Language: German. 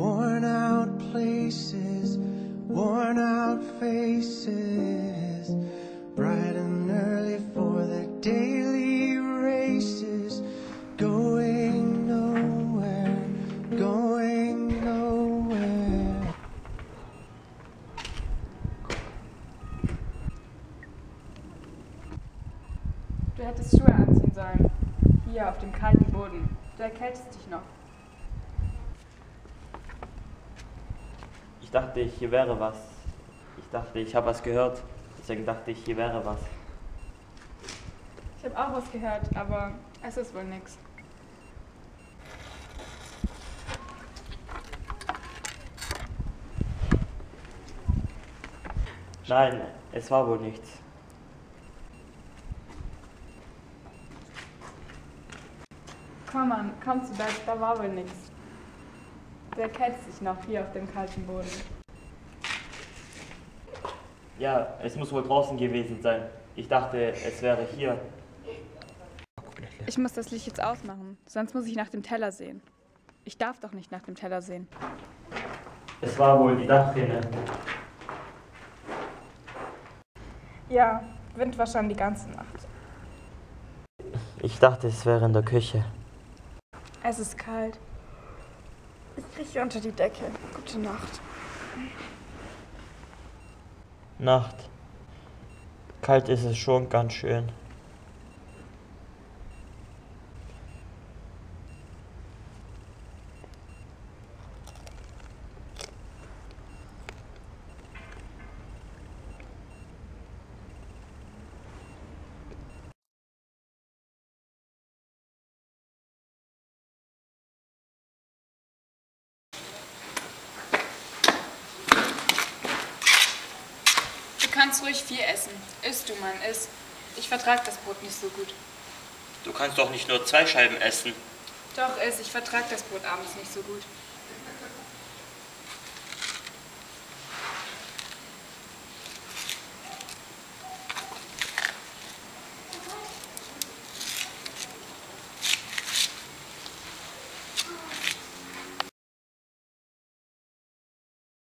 worn out places, worn out faces, bright and early for the daily races, going nowhere, going nowhere. Du hättest Schuhe anziehen sollen. Hier auf dem kalten Boden. Du erkältest dich noch. Ich dachte, hier wäre was. Ich dachte, ich habe was gehört. Deswegen dachte ich, hier wäre was. Ich habe auch was gehört, aber es ist wohl nix. Nein, es war wohl nichts. Komm Mann, komm zu Bett, da war wohl nix. Du erkältst dich noch hier auf dem kalten Boden. Ja, es muss wohl draußen gewesen sein. Ich dachte, es wäre hier. Ich muss das Licht jetzt ausmachen, sonst muss ich nach dem Teller sehen. Ich darf doch nicht nach dem Teller sehen. Es war wohl die Dachrinne. Ja, Wind war schon die ganze Nacht. Ich dachte, es wäre in der Küche. Es ist kalt. Ich krieche unter die Decke. Gute Nacht. Nacht. Kalt ist es schon ganz schön. Kannst ruhig viel essen. Isst du, Mann, iss. Ich vertrag das Brot nicht so gut. Du kannst doch nicht nur zwei Scheiben essen. Doch, iss. Ich vertrag das Brot abends nicht so gut.